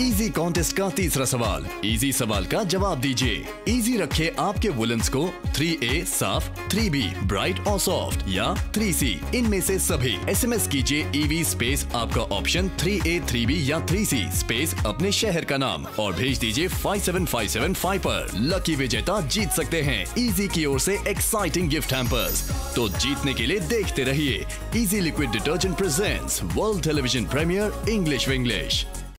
Easy contest का तीसरा सवाल। इजी सवाल का जवाब दीजिए। इजी रखे आपके वुलन्स को 3A साफ़ 3B ब्राइट और सॉफ्ट या 3C इनमें से सभी एसएमएस कीजिए ईवी स्पेस आपका ऑप्शन 3A 3B या 3C स्पेस अपने शहर का नाम और भेज दीजिए 57575 पर। लकी विजेता जीत सकते हैं। इजी की ओर से एक्साइटिंग गिफ्ट हैम्पर्स तो जीतने के लिए देखते रहिए। Easy liquid detergent presents world television premiere English Vinglish